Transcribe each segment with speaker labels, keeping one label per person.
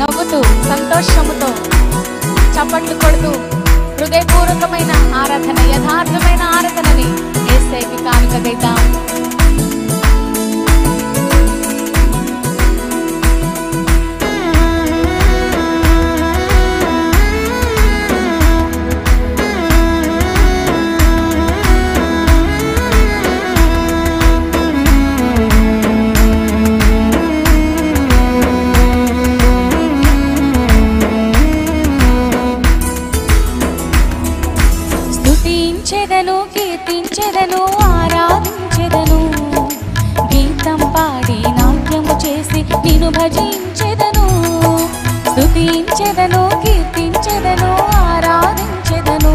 Speaker 1: నవ్వుతూ సంతోషముతో చప్పట్లు కొడుతూ హృదయపూర్వకమైన ఆరాధన యథార్థమైన ఆరాధనని ఏసైకి కానుకగైతాం. స్తుతించెదను కీర్తించెదను ఆరాధించెదను. గీతం పాడి నాట్యము చేసి నేను భజించెదను. స్తుతించెదను కీర్తించెదను ఆరాధించెదను.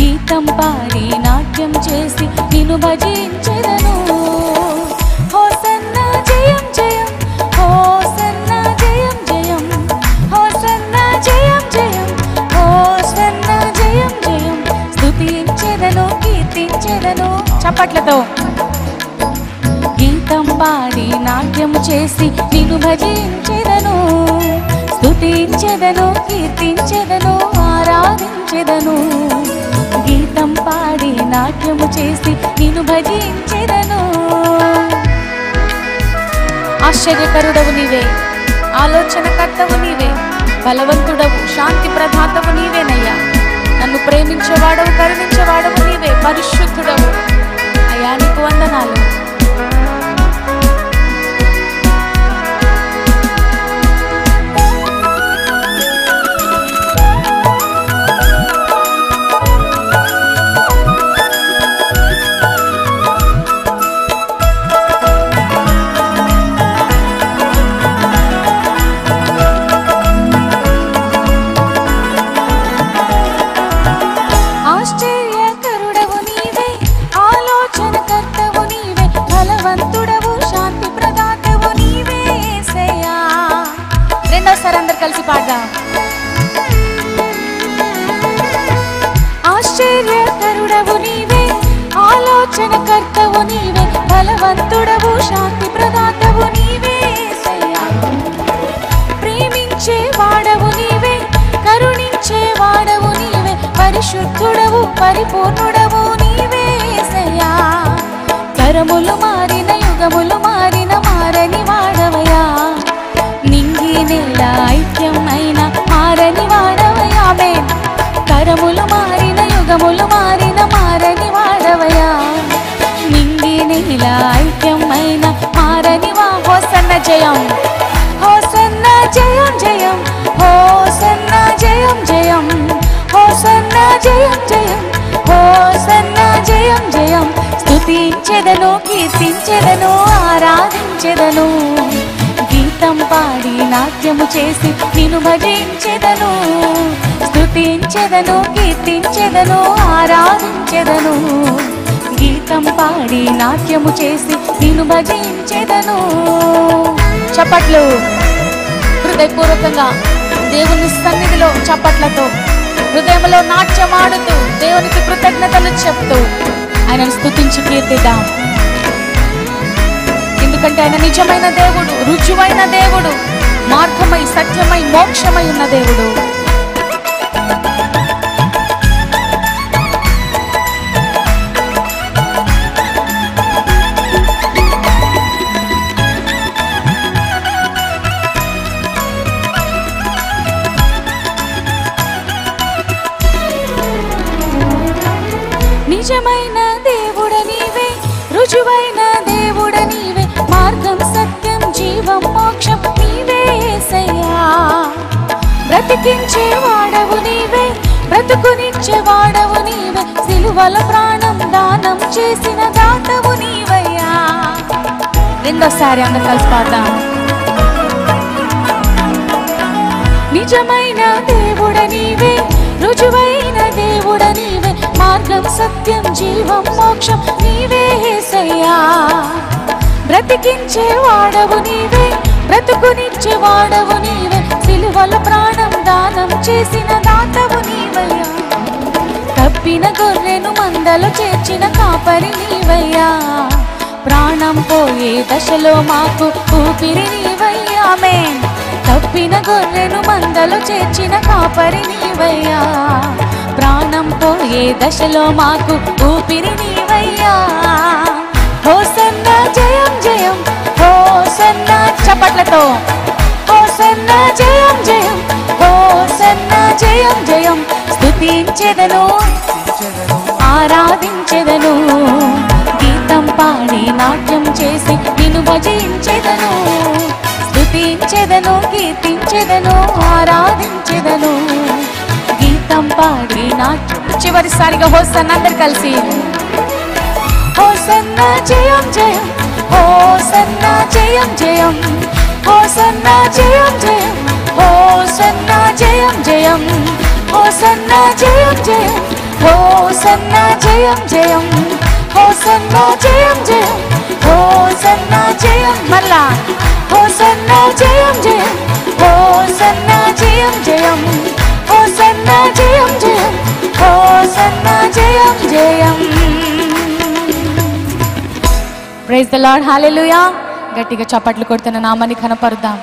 Speaker 1: గీతం పాడి నాట్యం చేసి నేను భజించ చప్పట్లతో గీతం పాడి నాట్యం చేసి నిన్ను భజించెదను స్థుతించెదను కీర్తించెదను ఆరాధించెదను. గీతం పాడి నాట్యము చేసి నిన్ను భజించెదను. ఆశ్చర్యకరుడవు నీవే ఆలోచనకర్తవు నీవే బలవంతుడవు శాంతి ప్రధాతవు నీవేనయ్యా. నన్ను ప్రేమించేవాడవు కరుణించేవాడవు నీవే పరిశుద్ధుడవు. canal. కలిసి పాడదాం. ఆశ్చర్యకరుడవు నీవే ఆలోచనకర్తవు నీవే బలవంతుడవు శాంతి ప్రదాతవు నీవే ప్రేమించే వాడవు నీవే కరుణించే వాడవు నీవే పరిశుద్ధుడవు పరిపూర్ణుడు ఐక్యం మారని మా హోసన్న జయం. హోసన్న జయం జయం. హోసన్న జయం జయం. హోసన్న జయం జయం. హోసన్న జయం జయం. స్థుతించెదను కీర్తించెదను ఆరాధించెదను. గీతం పాడి నాట్యము చేసి నిన్ను భజించెదను. స్థుతించెదను కీర్తించెదను ఆరాధించెదను. గీతం పాడి నాట్యము చేసి నిన్ను భజించెదను. చప్పట్లు. హృదయపూర్వకంగా దేవుని సన్నిధిలో చప్పట్లతో హృదయంలో నాట్యమాడుతూ దేవునికి కృతజ్ఞతలు చెప్తూ ఆయనను స్థుతించి కీర్తిద్దాం. ఎందుకంటే ఆయన నిజమైన దేవుడు రుజువైన దేవుడు మార్గమై సత్యమై మోక్షమై ఉన్న దేవుడు. నిజమైన దేవుడ నీవే రుజువైన దేవుడ నీవే మార్గం సత్యం జీవం మోక్షం నీవే యేసయ్యా బ్రతికించే వాడవు నీవే బ్రతుకునిచ్చే వాడవు నీవే సిలువల ప్రాణం దానం చేసిన దాతవు నీవయ్యా. రెండోసారి అందరు కలిసి పాడదాం. నిజమైన దేవుడ నీవే రుజువైన దేవుడ నీవే మార్గం సత్యం జీవం మోక్షం నీవే ఏసయ్యా. బ్రతికించే వాడవు నీవే బ్రతుకునిచ్చే వాడవు నీవే సిలువల ప్రాణం దానం చేసిన దాతవు నీవయ్యా. తప్పిన గొర్రెను మందలో చేర్చిన కాపరి నీవయ్యా. ప్రాణం పోయే దశలో మాకు ఊపిరి నీవయ్యా తప్పిన గొర్రెను మందలో చేర్చిన కాపరి నీవయ్యా. దశలో మాకు ఊపిరి నీవయ్యా. హోసన్న జయం జయం. హోసన్న చప్పట్లతో. హోసన్న జయం జయం. హోసన్న జయం జయం. స్థుతించెదను ఆరాధించెదను. గీతం పాడి నాట్యం చేసి నిన్ను భజించెదను. స్థుతించెదను కీర్తించెదను ఆరాధించెదను. పాడి నాట్యం చివరిసారిగా హోసన్న అందరు కలిసి హోసన్న జయం జయం హోసన్న జయం జయం హోసన్న జయం జయం హోసన్న జయం జయం హోసన్న జయం జయం హోసన్న జయం జయం హోసన్న జయం జయం హోసన్న జయం మళ్ళా హోసన్న జయం జయం హోసన్న జయం జయం ప్రైజ్ ద లాడ్ హాలెలుయా గట్టిగా చప్పట్లు కొడుతున్న నామాన్ని కనపరుద్దాం